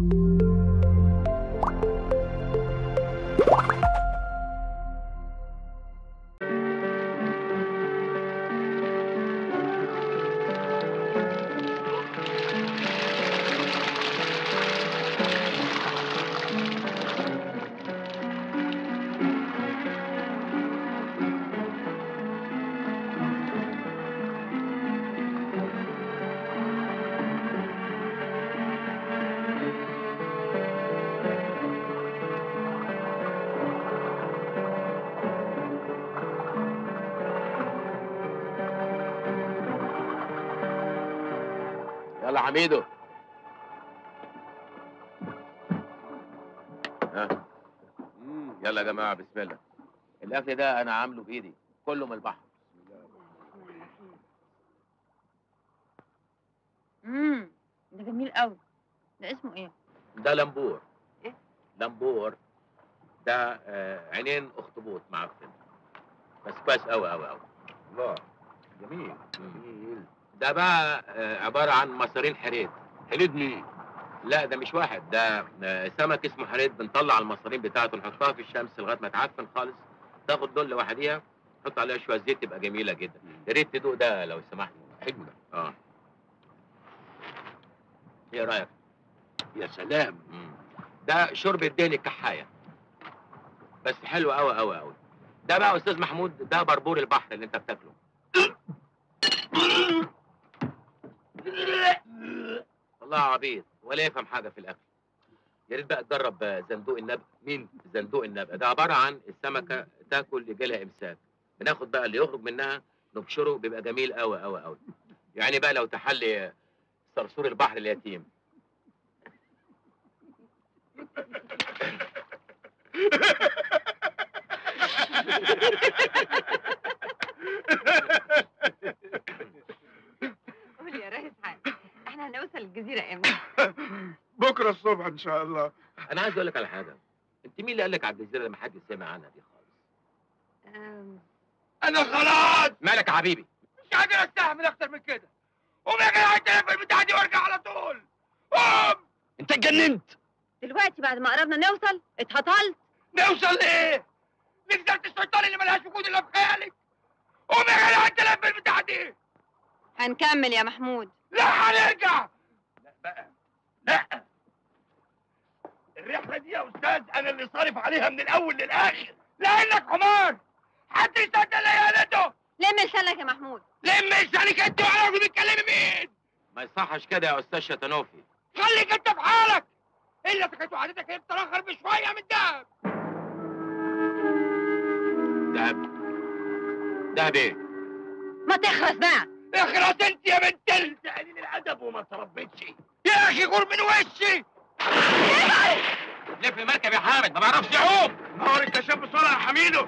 you يلا حميدو. ها؟ يلا يا جماعة بسم الله. الأكل ده أنا عامله بايدي كله من البحر. امم ده جميل قوي. ده اسمه إيه؟ ده لمبور إيه؟ لمبور ده آه عينين أخطبوط معفن. بس كويس قوي قوي قوي. الله جميل جميل. ده بقى آه عبارة عن مصارين حريت حليد مين؟ لا ده مش واحد ده آه، سمك اسمه حريت بنطلع المصارين بتاعته نحطها في الشمس لغاية ما تعفن خالص. تاخد لون لوحديها تحط عليها شوية زيت تبقى جميلة جدا. يا ريت تدوق ده لو سمحت. حلو آه. إيه رأيك؟ يا سلام. مم. ده شرب الدهن الكحاية. بس حلو قوي قوي قوي ده بقى يا أستاذ محمود ده بربور البحر اللي أنت بتاكله. والله عبيط. ولا يفهم حاجة في الأكل. يا ريت بقى تجرب زندوق النبق. مين؟ زندوق النبق. ده عبارة عن السمكة تاكل يجي لها إمساك. بناخد بقى اللي يخرج منها نبشره بيبقى جميل قوي قوي قوي يعني بقى لو تحلي صرصور البحر اليتيم قول يا ريس حاج إحنا هنوصل الجزيره إمتى الصبح إن شاء الله. أنا عايز أقول لك على حاجة. أنت مين اللي قال لك على الجزيره لما حد سمع عنها دي خالص؟ أم، أنا خلاص! مالك يا حبيبي؟ مش قادر أستحمل أكتر من كده. قوم يا جدع انت في البتاع دي وارجع على طول. قوم! أنت اتجننت. دلوقتي بعد ما قربنا نوصل اتهطلت. نوصل لإيه؟ نكسر الشيطان اللي ملهاش وجود إلا في خيالك؟ قوم يا جدع انت في البتاع دي. هنكمل يا محمود. لا هنرجع. لا بقى لا. الرحله دي يا أستاذ أنا اللي صارف عليها من الأول للآخر. لانك حمار. حد يصدق اللي قالته لم لسانك يا محمود. لم لسانك أنت وعرفي بتكلمي مين. ما يصحش كده يا أستاذ شتنوفي. خليك أنت في حالك. إلا كانت وعدتك هي تتاخر بشوية من الدهب دهب. دهب إيه؟ ما تخرس بقى. اخرس أنت يا بنت قليل الأدب وما تربيتش. يا أخي غور من وشي. لف المركب يا حامد ما بعرفش يعوم. نهار الكشاف بسرعة يا حميدو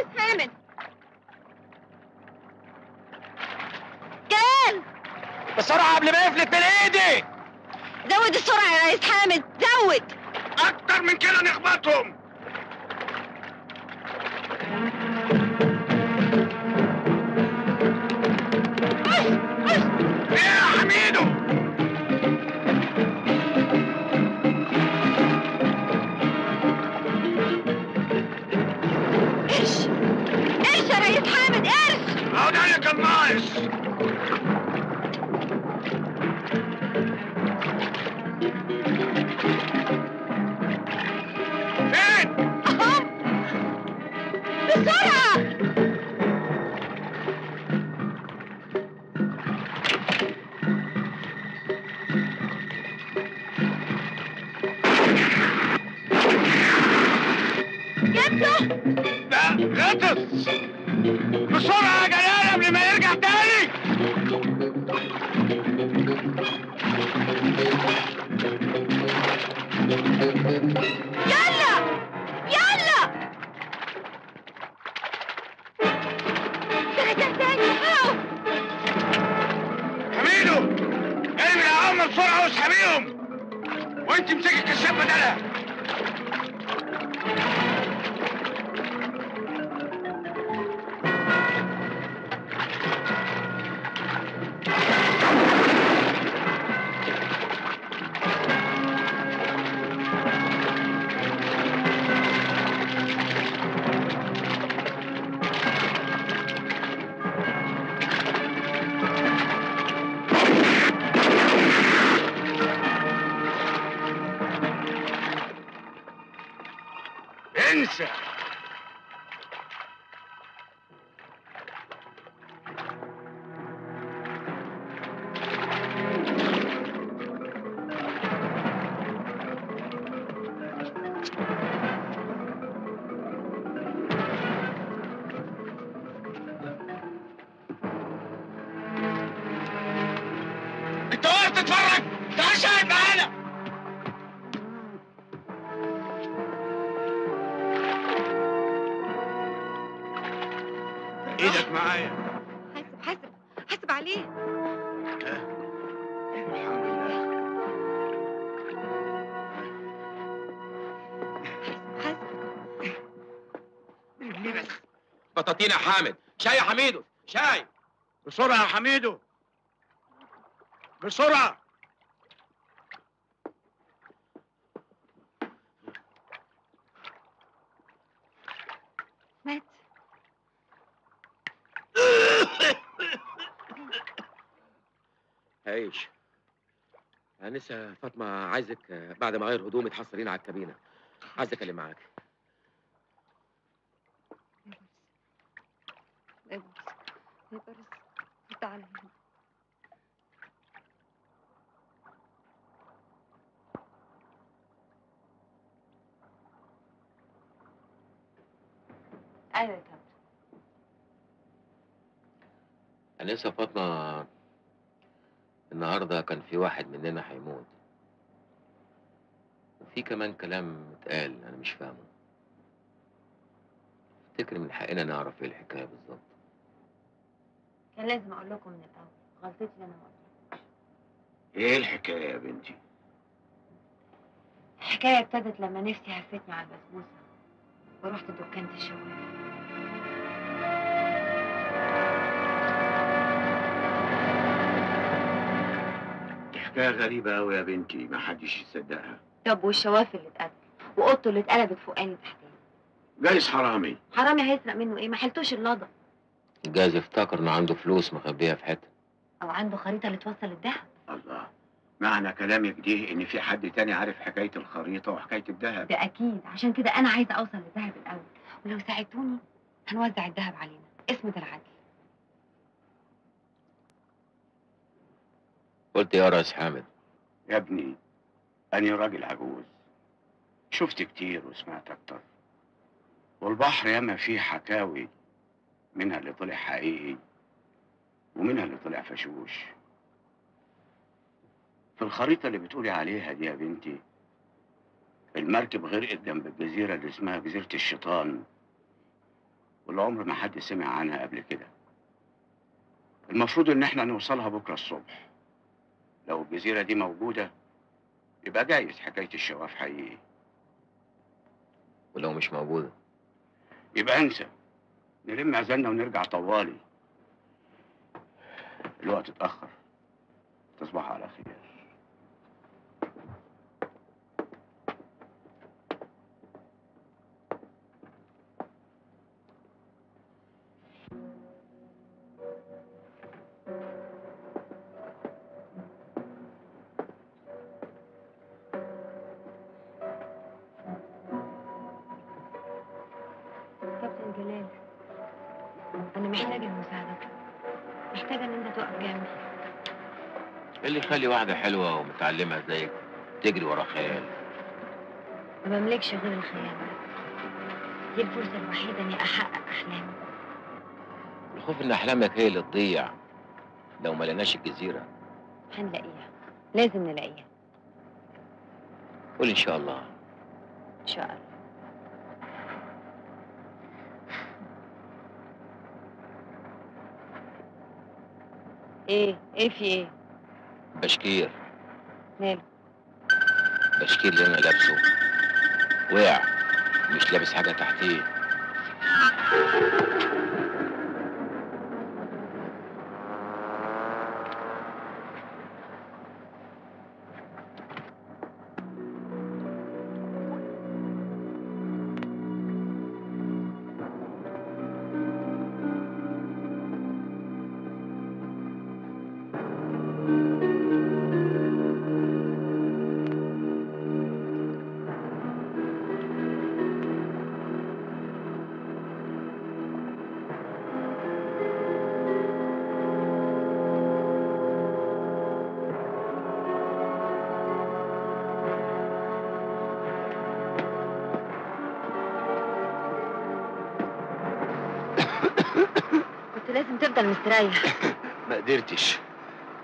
ريس حامد كان بسرعة قبل ما يفلت من ايدي! زود السرعة يا ريس حامد زود! أكتر من كده نخبطهم! وانت امسكي الكشاف بدلها انسى انت واقف تتفرج. تعال شاهد معانا إيدك معايا. حاسب حاسب. حاسب عليه. الحمد لله. حاسب بس بطاطين يا حامد. شاي يا حميدو. شاي. بسرعة يا حميدو. بسرعة. مات. عيش. أنسة فاطمة عايزك بعد ما اغير هدومي تحصلين على الكابينة. عايز اتكلم معاك. يا بوس يا بوس تعالى هنا أيوه يا كابتن انسه فاطمة. النهارده كان في واحد مننا هيموت. وفي كمان كلام اتقال أنا مش فاهمه. أفتكر من حقنا نعرف إيه الحكاية بالظبط. كان لازم أقول لكم من الأول. غلطتي أنا ما إيه الحكاية يا بنتي؟ الحكاية ابتدت لما نفسي هفتني على البسبوسة ورحت دكانة الشوارع حكاية غريبة أوي يا بنتي ما حدش يصدقها. طب والشواف اللي اتقتل واوضته اللي اتقلبت فوقاني تحتاني جايز حرامي. حرامي هيسرق منه إيه؟ ما حلتوش اللضا جايز افتكر إنه عنده فلوس مخبيها في حتة. أو عنده خريطة اللي توصل الذهب. الله. معنى كلامك دي إن في حد تاني عارف حكاية الخريطة وحكاية الذهب. ده أكيد. عشان كده أنا عايزة أوصل للذهب الأول. ولو ساعدتوني هنوزع الذهب علينا. اسم ده العدل. قلت يا ريس حامد. يا ابني أنا راجل عجوز. شفت كتير وسمعت أكتر. والبحر ياما فيه حكاوي منها اللي طلع حقيقي ومنها اللي طلع فشوش. في الخريطة اللي بتقولي عليها دي يا بنتي المركب غرقت جنب الجزيرة اللي اسمها جزيرة الشيطان والعمر ما حد سمع عنها قبل كده. المفروض إن إحنا نوصلها بكرة الصبح. لو الجزيرة دي موجودة يبقى جايز حكاية الشواف حقيقي. ولو مش موجودة. يبقى انسى. نلم عزلنا ونرجع طوالي. الوقت اتأخر. تصبحوا على خير. جلال أنا محتاجة لمساعدتك محتاجة إن أنت تقف جنبي. إيه اللي يخلي واحدة حلوة ومتعلمة زيك تجري ورا خيال؟ ما بملكش غير الخيال. دي الفرصة الوحيدة إني أحقق أحلامي. الخوف إن أحلامك هي اللي تضيع لو ما لقيناش الجزيرة. هنلاقيها. لازم نلاقيها. قول إن شاء الله. إن شاء الله. إيه؟ إيه في إيه؟ بشكير. ماله؟ بشكير اللي أنا لابسه. وقع مش لابس حاجة تحتيه. كنت لازم تفضل مستريح ما قدرتش.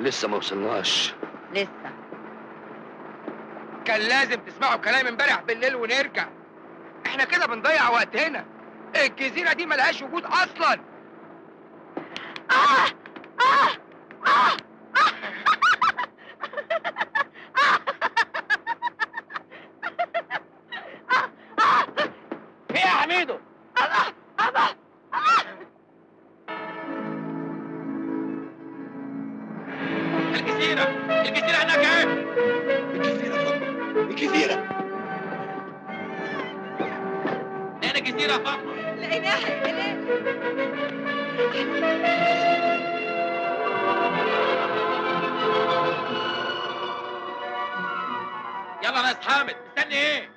لسه ما وصلناش. لسه. كان لازم تسمعوا كلام امبارح بالليل ونرجع. إحنا كده بنضيع وقتنا الجزيرة دي ملهاش وجود أصلا. إيه يا حميدو؟ الجزيرة الجزيرة هناك اهي الجزيرة فاطمة الجزيرة الجزيرة يا فاطمة لقيناها يا جلال يلا يا ناس حامد مستني إيه